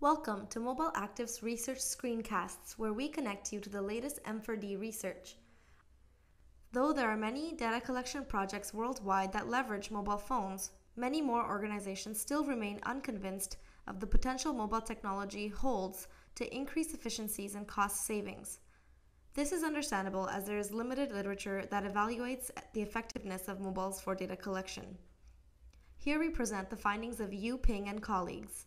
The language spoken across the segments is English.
Welcome to Mobile Active's research screencasts, where we connect you to the latest M4D research. Though there are many data collection projects worldwide that leverage mobile phones, many more organizations still remain unconvinced of the potential mobile technology holds to increase efficiencies and cost savings. This is understandable as there is limited literature that evaluates the effectiveness of mobiles for data collection. Here we present the findings of Yu Ping and colleagues.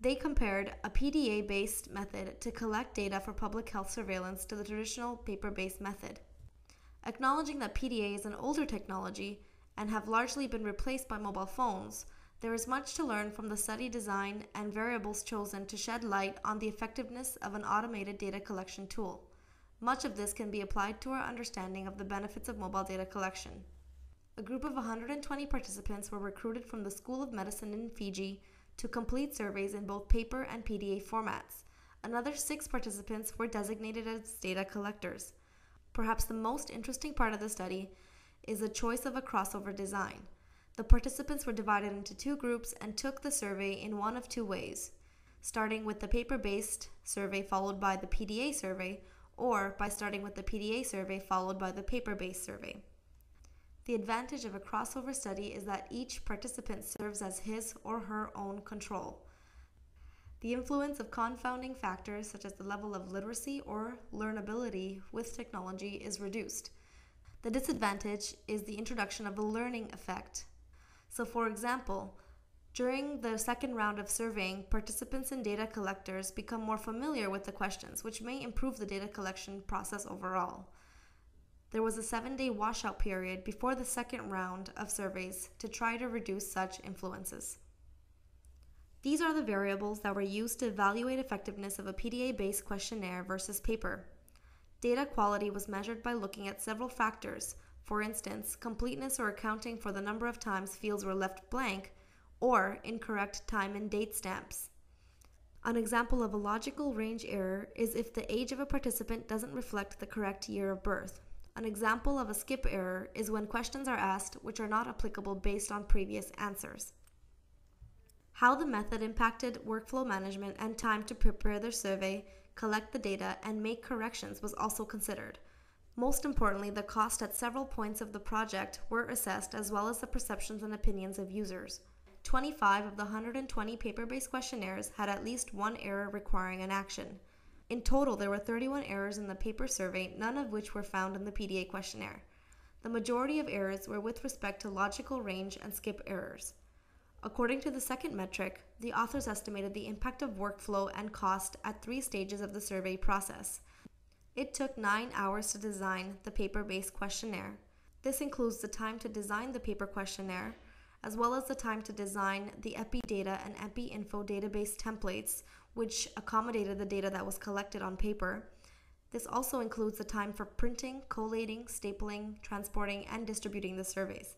They compared a PDA based method to collect data for public health surveillance to the traditional paper based method. Acknowledging that PDA is an older technology and have largely been replaced by mobile phones, there is much to learn from the study design and variables chosen to shed light on the effectiveness of an automated data collection tool. Much of this can be applied to our understanding of the benefits of mobile data collection. A group of 120 participants were recruited from the School of Medicine in Fiji to complete surveys in both paper and PDA formats. Another six participants were designated as data collectors. Perhaps the most interesting part of the study is the choice of a crossover design. The participants were divided into two groups and took the survey in one of two ways starting with the paper based survey followed by the PDA survey, or by starting with the PDA survey followed by the paper based survey. The advantage of a crossover study is that each participant serves as his or her own control. The influence of confounding factors such as the level of literacy or learnability with technology is reduced. The disadvantage is the introduction of a learning effect. So, for example, during the second round of surveying, participants and data collectors become more familiar with the questions, which may improve the data collection process overall. There was a seven day washout period before the second round of surveys to try to reduce such influences. These are the variables that were used to evaluate effectiveness of a PDA based questionnaire versus paper. Data quality was measured by looking at several factors, for instance, completeness or accounting for the number of times fields were left blank, or incorrect time and date stamps. An example of a logical range error is if the age of a participant doesn't reflect the correct year of birth. An example of a skip error is when questions are asked which are not applicable based on previous answers. How the method impacted workflow management and time to prepare their survey, collect the data, and make corrections was also considered. Most importantly, the cost at several points of the project were assessed as well as the perceptions and opinions of users. 25 of the 120 paper based questionnaires had at least one error requiring an action. In total, there were 31 errors in the paper survey, none of which were found in the PDA questionnaire. The majority of errors were with respect to logical range and skip errors. According to the second metric, the authors estimated the impact of workflow and cost at three stages of the survey process. It took nine hours to design the paper based questionnaire. This includes the time to design the paper questionnaire, as well as the time to design the EpiData and EpiInfo database templates, which accommodated the data that was collected on paper. This also includes the time for printing, collating, stapling, transporting, and distributing the surveys.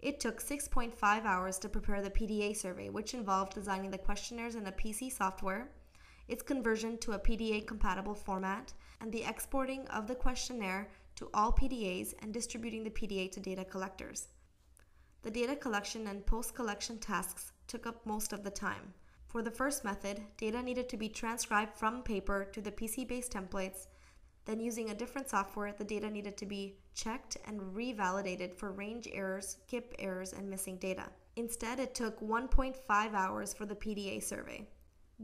It took 6.5 hours to prepare the PDA survey, which involved designing the questionnaires in a PC software, its conversion to a PDA compatible format, and the exporting of the questionnaire to all PDAs and distributing the PDA to data collectors. The data collection and post collection tasks took up most of the time. For the first method, data needed to be transcribed from paper to the PC based templates. Then, using a different software, the data needed to be checked and revalidated for range errors, skip errors, and missing data. Instead, it took 1.5 hours for the PDA survey.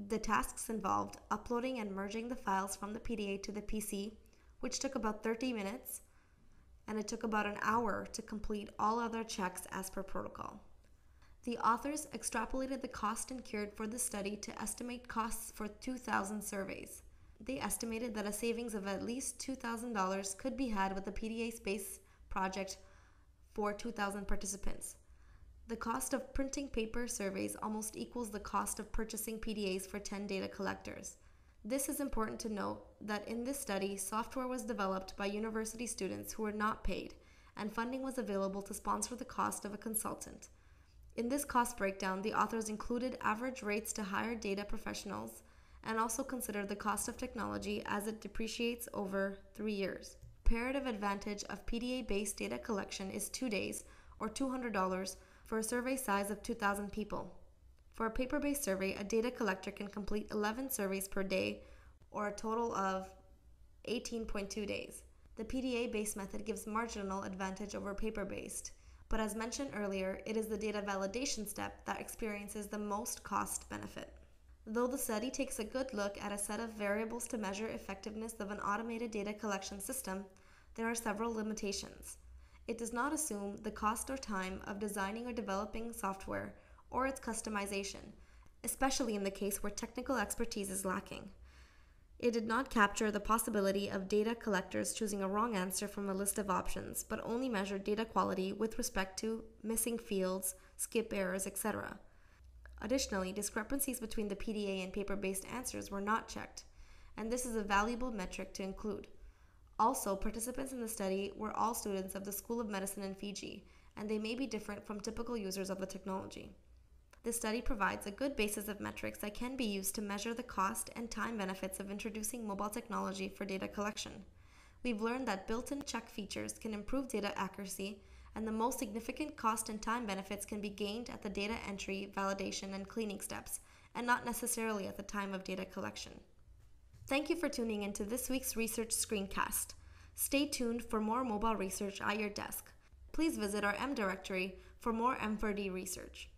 The tasks involved uploading and merging the files from the PDA to the PC, which took about 30 minutes, and it took about an hour to complete all other checks as per protocol. The authors extrapolated the cost incurred for the study to estimate costs for 2,000 surveys. They estimated that a savings of at least $2,000 could be had with the PDA Space project for 2,000 participants. The cost of printing paper surveys almost equals the cost of purchasing PDAs for 10 data collectors. This is important to note that in this study, software was developed by university students who were not paid, and funding was available to sponsor the cost of a consultant. In this cost breakdown, the authors included average rates to hire data professionals and also considered the cost of technology as it depreciates over three years. Comparative advantage of PDA based data collection is two days or $200 for a survey size of 2,000 people. For a paper based survey, a data collector can complete 11 surveys per day, or a total of 18.2 days. The PDA based method gives marginal advantage over paper based, but as mentioned earlier, it is the data validation step that experiences the most cost benefit. Though the study takes a good look at a set of variables to measure effectiveness of an automated data collection system, there are several limitations. It does not assume the cost or time of designing or developing software or its customization, especially in the case where technical expertise is lacking. It did not capture the possibility of data collectors choosing a wrong answer from a list of options, but only measured data quality with respect to missing fields, skip errors, etc. Additionally, discrepancies between the PDA and paper based answers were not checked, and this is a valuable metric to include. Also, participants in the study were all students of the School of Medicine in Fiji, and they may be different from typical users of the technology. This study provides a good basis of metrics that can be used to measure the cost and time benefits of introducing mobile technology for data collection. We've learned that built in check features can improve data accuracy, and the most significant cost and time benefits can be gained at the data entry, validation, and cleaning steps, and not necessarily at the time of data collection. Thank you for tuning into this week's research screencast. Stay tuned for more mobile research at your desk. Please visit our M directory for more M4D research.